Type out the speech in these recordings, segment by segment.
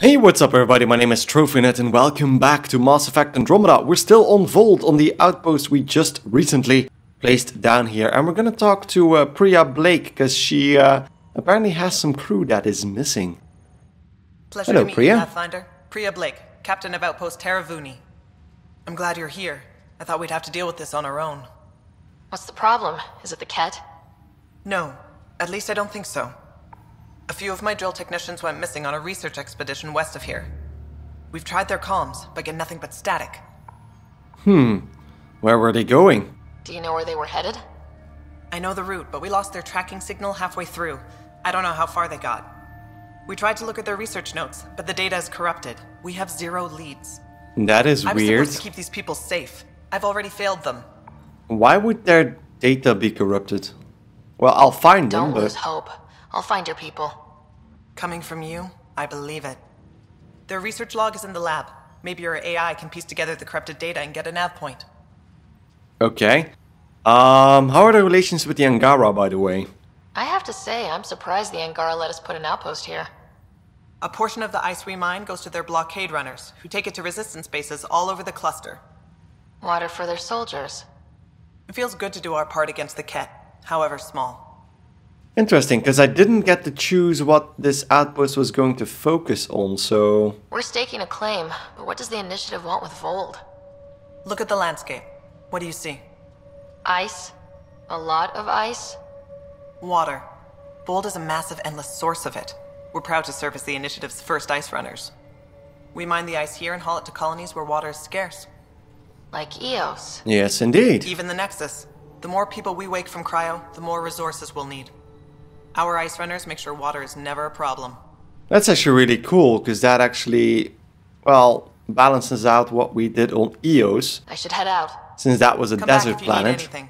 Hey, what's up everybody? My name is TroVNut and welcome back to Mass Effect Andromeda. We're still on Voeld on the outpost we just recently placed down here. And we're gonna talk to uh, Priya Blake because she uh, apparently has some crew that is missing. Pleasure Hello, to meet Priya. you, Pathfinder. Priya Blake, Captain of Outpost Taerve Uni. I'm glad you're here. I thought we'd have to deal with this on our own. What's the problem? Is it the kett? No, at least I don't think so. A few of my drill technicians went missing on a research expedition west of here. We've tried their comms, but get nothing but static. Hmm. Where were they going? Do you know where they were headed? I know the route, but we lost their tracking signal halfway through. I don't know how far they got. We tried to look at their research notes, but the data is corrupted. We have zero leads. That is I was weird. supposed to keep these people safe. I've already failed them. Why would their data be corrupted? Well, I'll find them, Don't but lose hope. I'll find your people. Coming from you, I believe it. Their research log is in the lab. Maybe your AI can piece together the corrupted data and get a nav point. okay. Um, how are the relations with the Angara, by the way? I have to say, I'm surprised the Angara let us put an outpost here. A portion of the ice we mine goes to their blockade runners, who take it to resistance bases all over the cluster. Water for their soldiers. It feels good to do our part against the kett, however small. Interesting, because I didn't get to choose what this outpost was going to focus on, so... We're staking a claim, but what does the initiative want with Voeld? Look at the landscape. What do you see? Ice? A lot of ice? Water. Voeld is a massive, endless source of it. We're proud to serve as the initiative's first ice runners. We mine the ice here and haul it to colonies where water is scarce. Like Eos. Yes, indeed. Even the Nexus. The more people we wake from cryo, the more resources we'll need. Our ice runners make sure water is never a problem. That's actually really cool, because that actually, well, balances out what we did on Eos, I should head out. since that was a Come desert back if you need planet. anything.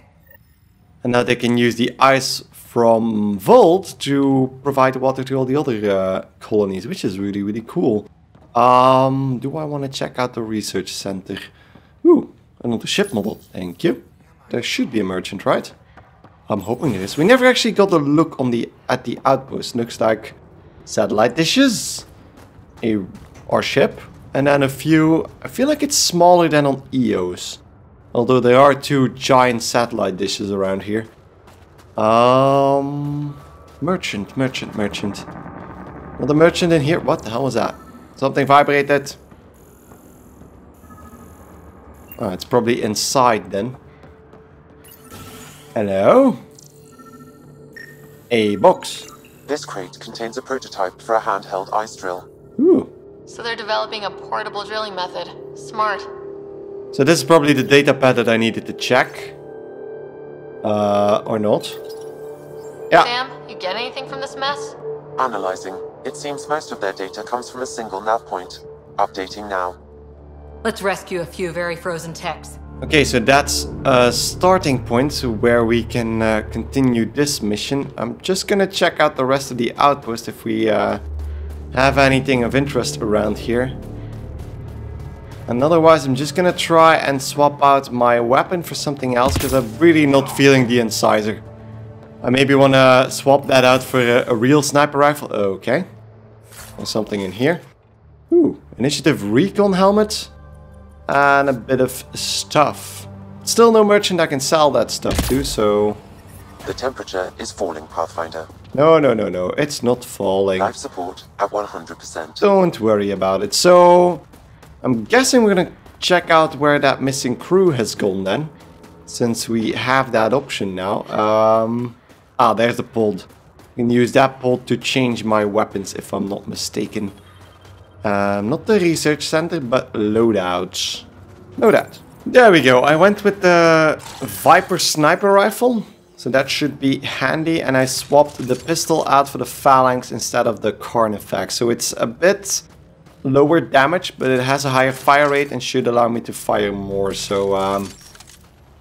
And now they can use the ice from Voeld to provide water to all the other uh, colonies, which is really, really cool. Um, do I want to check out the research center? Ooh, another ship model. Thank you. There should be a merchant, right? I'm hoping there is. We never actually got a look on the at the outpost. Looks like satellite dishes, a our ship, and then a few. I feel like it's smaller than on EOS. Although there are two giant satellite dishes around here. Um, merchant, merchant, merchant. Another merchant in here. What the hell was that? Something vibrated. Oh, it's probably inside then. Hello? A box. This crate contains a prototype for a handheld ice drill. Ooh. So they're developing a portable drilling method. Smart. So this is probably the data pad that I needed to check. Uh, or not. Yeah. Sam, you get anything from this mess? Analyzing. It seems most of their data comes from a single nav point. Updating now. Let's rescue a few very frozen techs. Okay, so that's a starting point to where we can uh, continue this mission. I'm just gonna check out the rest of the outpost if we uh, have anything of interest around here. And otherwise, I'm just gonna try and swap out my weapon for something else because I'm really not feeling the incisor. I maybe wanna swap that out for a, a real sniper rifle. Okay. There's something in here. Ooh, initiative recon helmet and a bit of stuff. Still no merchant I can sell that stuff to, so... The temperature is falling, Pathfinder. No, no, no, no, it's not falling. Life support at 100%. Don't worry about it. So, I'm guessing we're gonna check out where that missing crew has gone then. Since we have that option now. Um, ah, there's the pod. I can use that pod to change my weapons if I'm not mistaken. Um, not the research center, but loadouts. Loadout. There we go. I went with the Viper sniper rifle. So that should be handy. And I swapped the pistol out for the Phalanx instead of the Carnifex. So it's a bit lower damage, but it has a higher fire rate and should allow me to fire more. So um,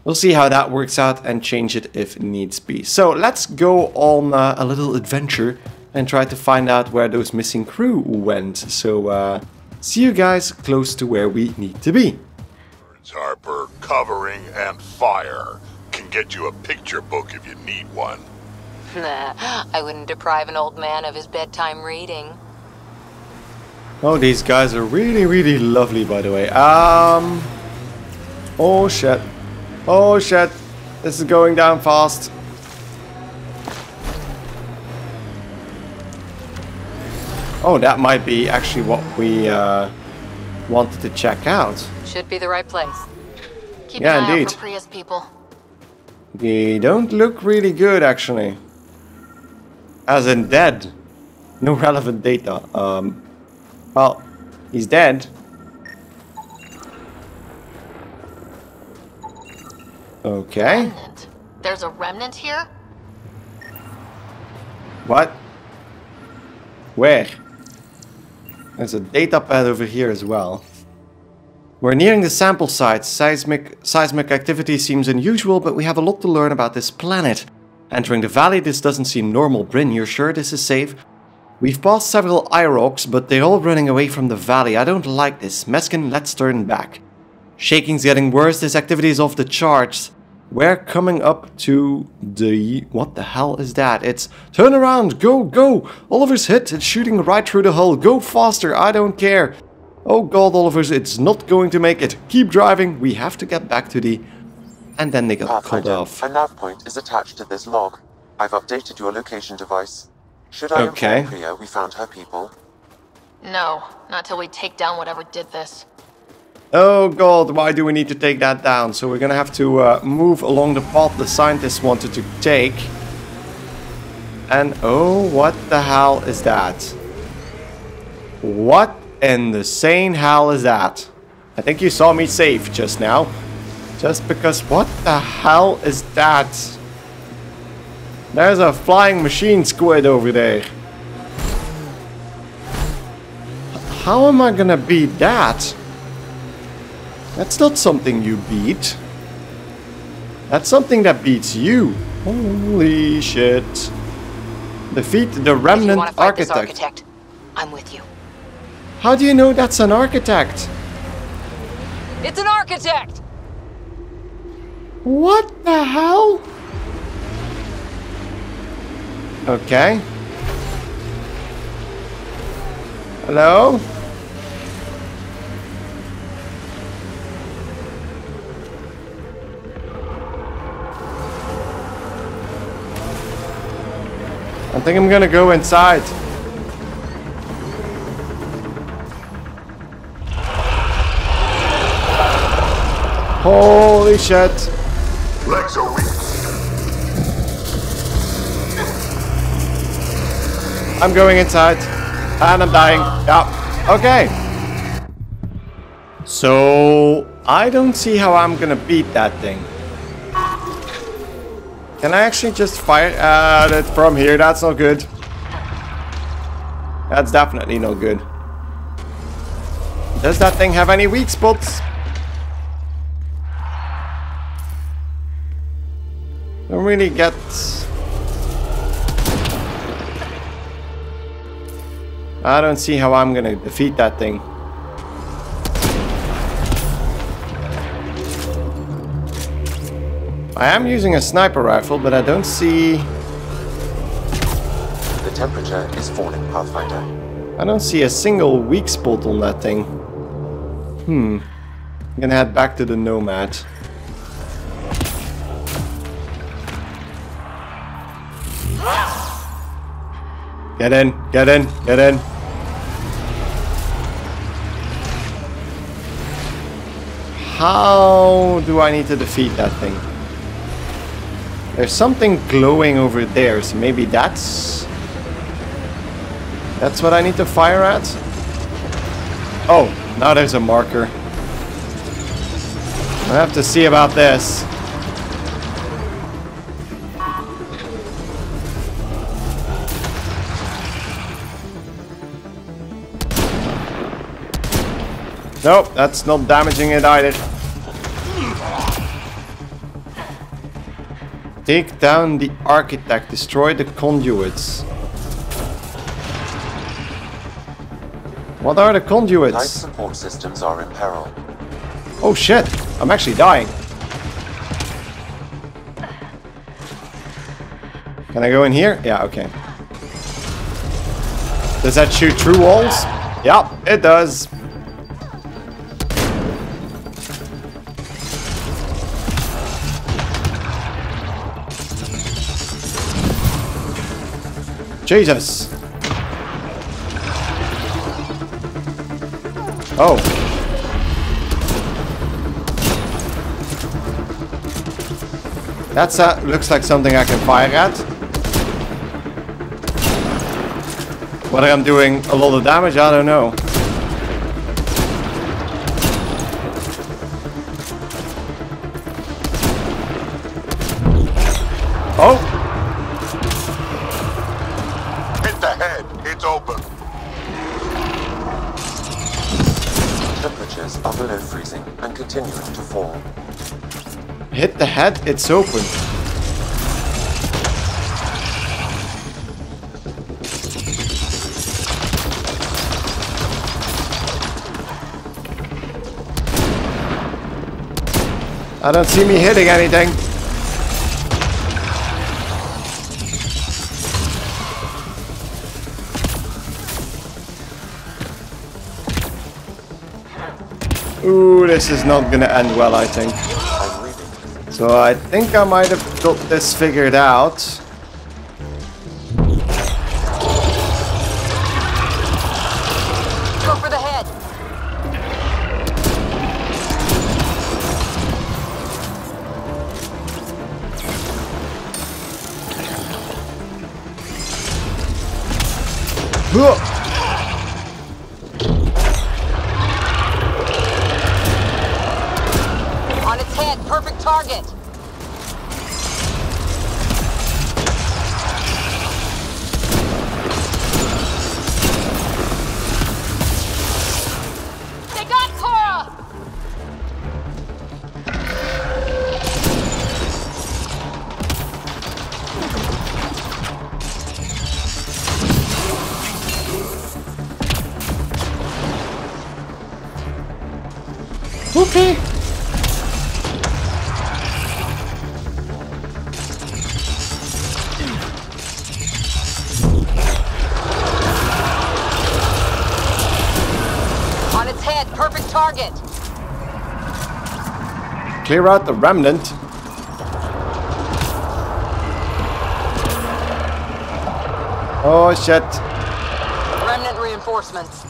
we'll see how that works out and change it if needs be. So let's go on uh, a little adventure and try to find out where those missing crew went. So uh, see you guys close to where we need to be. Harper, covering and fire. Can get you a picture book if you need one. Nah, I wouldn't deprive an old man of his bedtime reading. Oh, these guys are really, really lovely, by the way. Um. Oh shit. Oh shit. This is going down fast. Oh, that might be actually what we uh, wanted to check out. Should be the right place. Keep Yeah, an indeed. for Priya's people. They don't look really good, actually. As in dead. No relevant data. Um, well, he's dead. Okay. Remnant. There's a remnant here? What? Where? There's a data pad over here as well. We're nearing the sample site. Seismic, seismic activity seems unusual, but we have a lot to learn about this planet. Entering the valley, this doesn't seem normal. Bryn, you're sure this is safe? We've passed several IROCs, but they're all running away from the valley. I don't like this. Meskin, let's turn back. Shaking's getting worse. This activity is off the charts. We're coming up to the... What the hell is that? It's... Turn around! Go, go! Oliver's hit. It's shooting right through the hull. Go faster. I don't care. Oh god, Oliver's, it's not going to make it. Keep driving. We have to get back to the... And then they got called Pathfinder, off. a nav point is attached to this log. I've updated your location device. Should I Okay. inform Priya we found her people? No, not till we take down whatever did this. Oh god, why do we need to take that down? So we're gonna have to uh, move along the path the scientists wanted to take. And oh, what the hell is that? What in the sane hell is that? I think you saw me safe just now. Just because, what the hell is that? There's a flying machine squid over there. How am I gonna beat that? That's not something you beat. That's something that beats you. Holy shit. Defeat the remnant want to fight this architect. architect, I'm with you. How do you know that's an architect? It's an architect! What the hell? Okay. Hello? I think I'm gonna go inside. Holy shit. Legs are weak. I'm going inside. And I'm dying. Yeah. Okay. So, I don't see how I'm gonna beat that thing. Can I actually just fire at it from here? That's not good. That's definitely no good. Does that thing have any weak spots? Don't really get... I don't see how I'm gonna defeat that thing. I am using a sniper rifle, but I don't see... The temperature is falling, Pathfinder. I don't see a single weak spot on that thing. Hmm. I'm gonna head back to the Nomad. Get in, get in, get in. How do I need to defeat that thing? There's something glowing over there, so maybe that's... That's what I need to fire at? Oh, now there's a marker. I have to see about this. Nope, that's not damaging it either. Take down the architect, destroy the conduits. What are the Life conduits? support systems are in peril. Oh shit, I'm actually dying. Can I go in here? Yeah, okay. Does that shoot through walls? Yep, it does. Jesus. Oh. That's uh, looks like something I can fire at. Whether I'm doing a lot of damage, I don't know. Head, it's open. I don't see me hitting anything. Ooh, this is not gonna end well, I think. So I think I might have got this figured out. Clear out the remnant. Oh shit. Remnant reinforcements.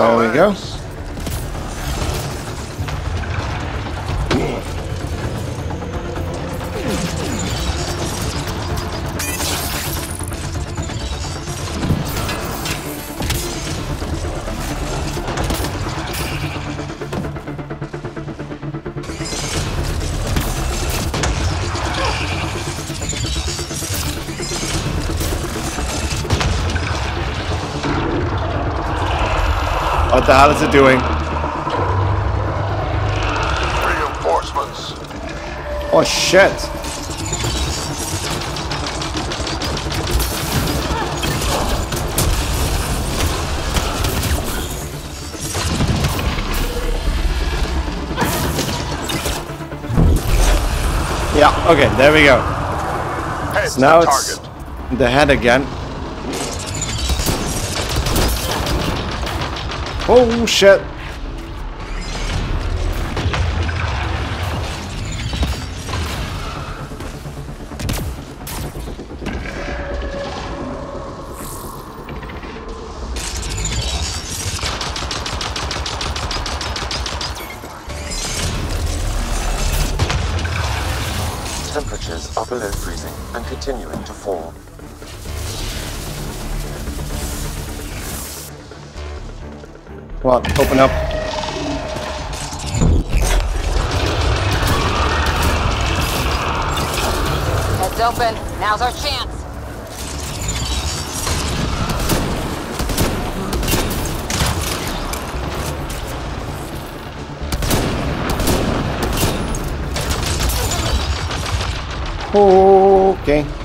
There we go. The hell is it doing? Reinforcements. Oh shit. Yeah, okay, there we go. Head's So now it's target. the head again. Oh shit. Temperatures are below freezing and continuing to fall. Come on, open up. It's open. Now's our chance. Okay.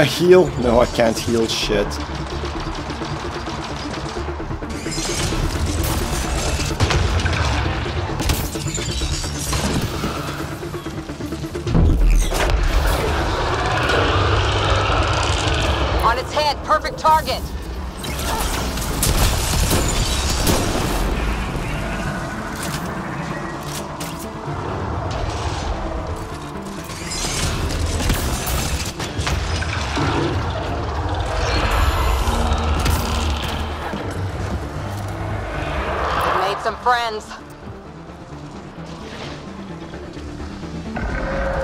I heal? No, I can't heal shit.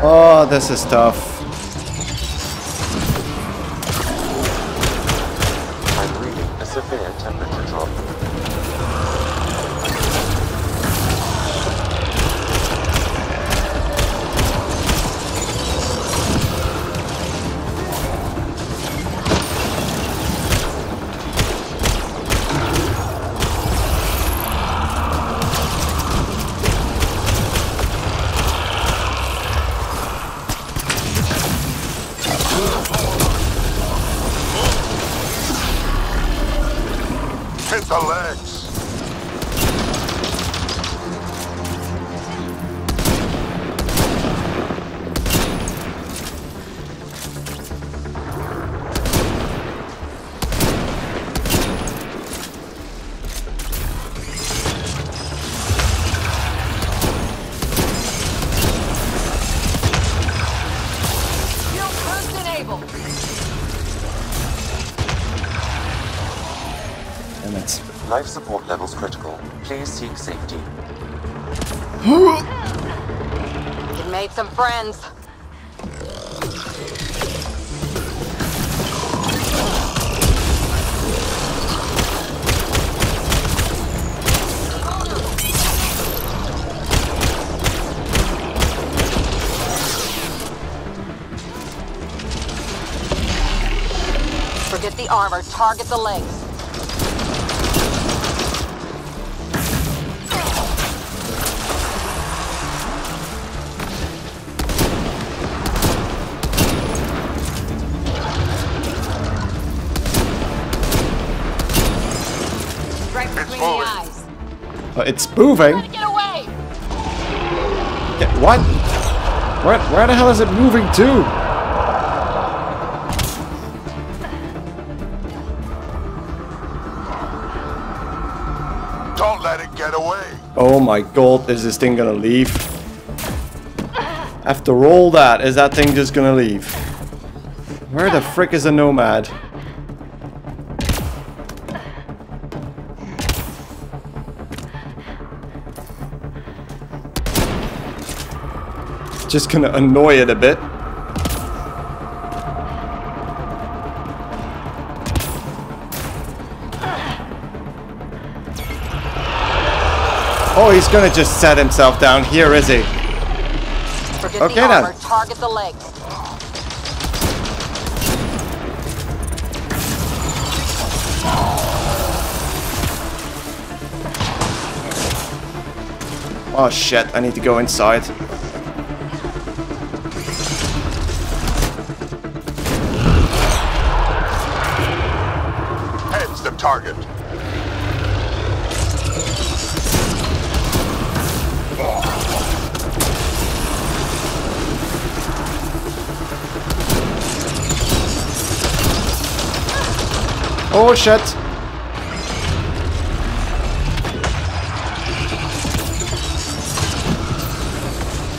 Oh, this is tough. Life support levels critical. Please seek safety. It made some friends. Forget the armor, target the legs. Uh, it's moving. Get away! Yeah, what? Where, where the hell is it moving to? Don't let it get away. Oh my god, is this thing gonna leave? After all that, is that thing just gonna leave? Where the frick is a nomad? Just gonna annoy it a bit. Oh, he's gonna just set himself down here, is he? Forget Okay, the then. target the legs. Oh shit, I need to go inside.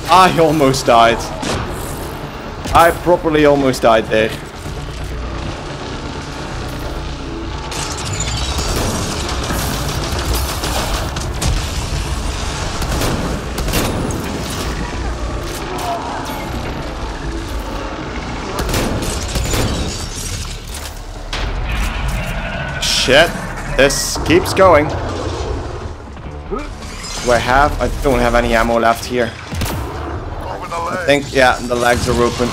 I almost died. I properly almost died there. Shit. This keeps going. Do I have? I don't have any ammo left here. I think, yeah, the legs are open.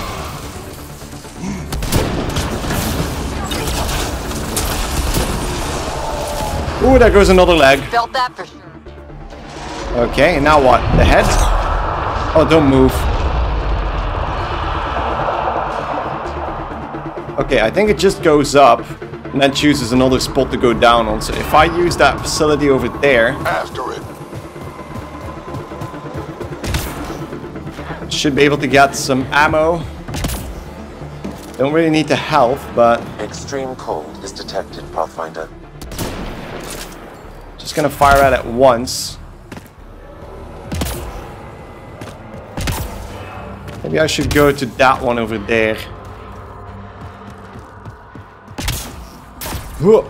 Ooh, there goes another leg. Felt that for sure. Okay, now what? The head? Oh, don't move. Okay, I think it just goes up and then chooses another spot to go down on. So if I use that facility over there, After it. should be able to get some ammo. Don't really need the health, but Extreme cold is detected, Pathfinder. just gonna fire at it once. Maybe I should go to that one over there. So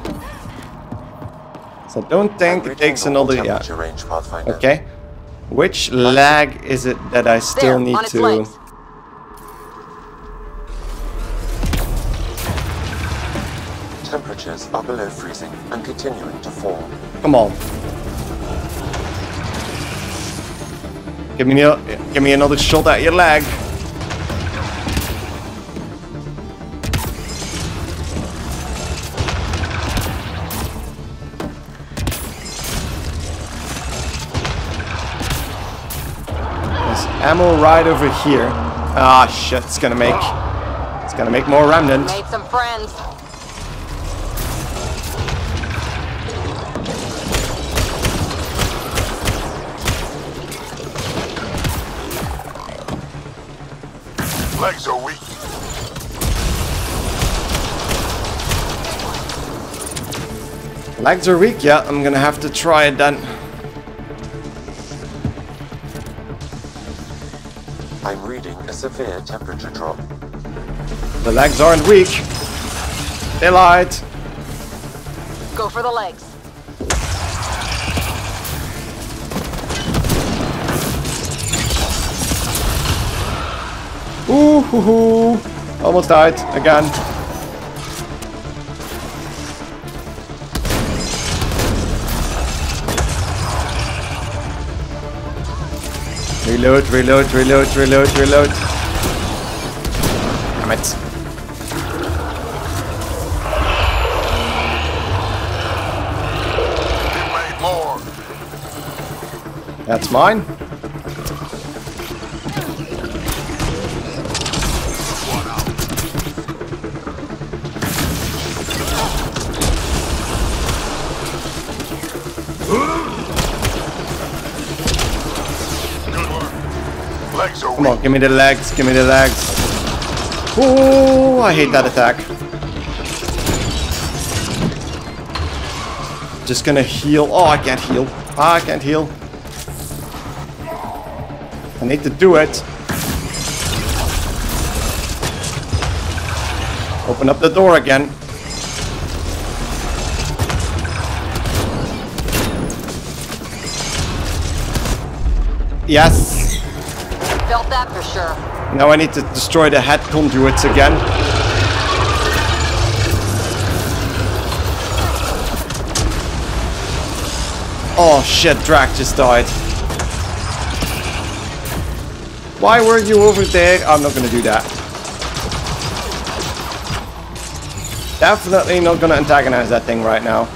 don't think it takes another. Yeah. temperature range, Pathfinder. Okay. Which lag is it that I still There, need to? legs. Temperatures are below freezing and continuing to fall. Come on. Give me a, give me another shot at your leg. Ammo right over here. Ah shit, it's gonna make it's gonna make more remnant. Made some friends. Legs are weak. Legs are weak, yeah, I'm gonna have to try it then. I'm reading a severe temperature drop. The legs aren't weak. They lied. Go for the legs. Ooh, hoo, hoo. Almost died again. Reload, reload, reload, reload, reload. Damn it. Made more. That's mine. Come on, give me the legs, give me the legs. Oh, I hate that attack. Just gonna heal. Oh, I can't heal. Ah, I can't heal. I need to do it. Open up the door again. Yes. Now I need to destroy the head conduits again. Oh shit, Drack just died. Why were you over there? I'm not gonna do that. Definitely not gonna antagonize that thing right now.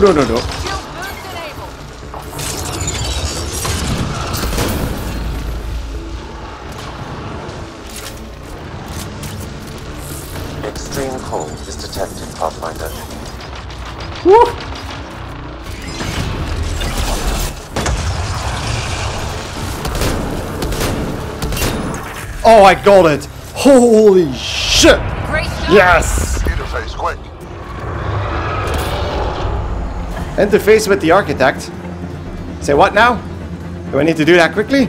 No, no, no, no. Extreme cold is detected, Pathfinder. Woo! Oh, I got it! Holy shit! Yes! Interface quick. Interface with the architect. Say what now? Do I need to do that quickly?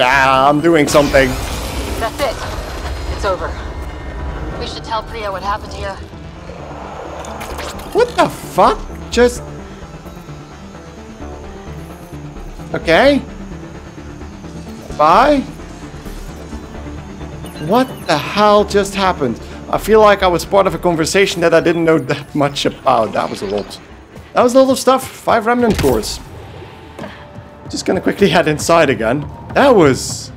I'm doing something. That's it. It's over. We should tell Priya what happened here. What the fuck? Just... Okay. Bye. What the hell just happened? I feel like I was part of a conversation that I didn't know that much about. That was a lot. That was a lot of stuff. Five remnant cores. Just gonna quickly head inside again. That was...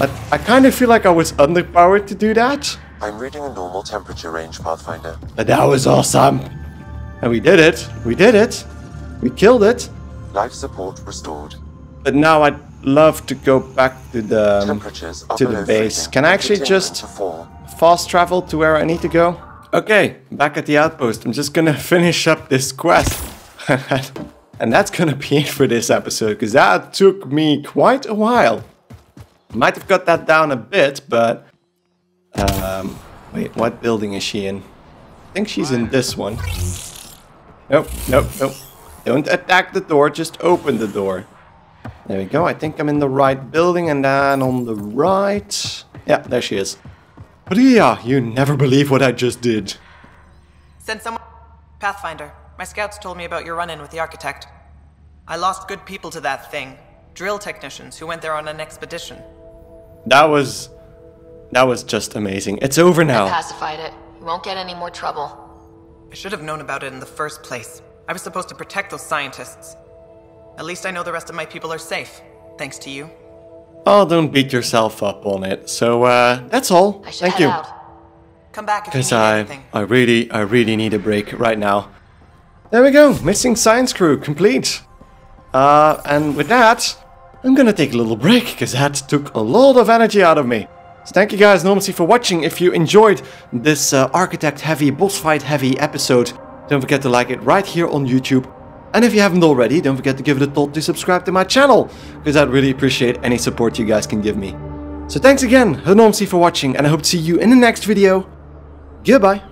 I, I kind of feel like I was underpowered to do that. I'm reading a normal temperature range, Pathfinder. But that was awesome. And we did it. We did it. We killed it. Life support restored. But now I'd love to go back to the um, Temperatures to the base. freezing Can I actually just. Fast travel to where I need to go? Okay, back at the outpost. I'm just gonna finish up this quest. and that's gonna be it for this episode, because that took me quite a while. Might have got that down a bit, but... Um, wait, what building is she in? I think she's in this one. Nope, nope, nope. Don't attack the door, just open the door. There we go, I think I'm in the right building, and then on the right... Yeah, there she is. Priya, you never believe what I just did. Send someone. Pathfinder, my scouts told me about your run in with the architect. I lost good people to that thing. Drill technicians who went there on an expedition. That was... That was just amazing. It's over now. I Pacified it. You won't get any more trouble. I should have known about it in the first place. I was supposed to protect those scientists. At least I know the rest of my people are safe, thanks to you. Oh, don't beat yourself up on it. So, uh, that's all. I Thank you. out. Come back Because I, anything. I really, I really need a break right now. There we go, missing science crew complete. Uh, and with that, I'm gonna take a little break because that took a lot of energy out of me. So thank you guys enormously for watching. If you enjoyed this uh, architect heavy, boss fight heavy episode, don't forget to like it right here on YouTube. And if you haven't already, don't forget to give it a thought to subscribe to my channel, because I'd really appreciate any support you guys can give me. So thanks again, enormously for watching, and I hope to see you in the next video. Goodbye.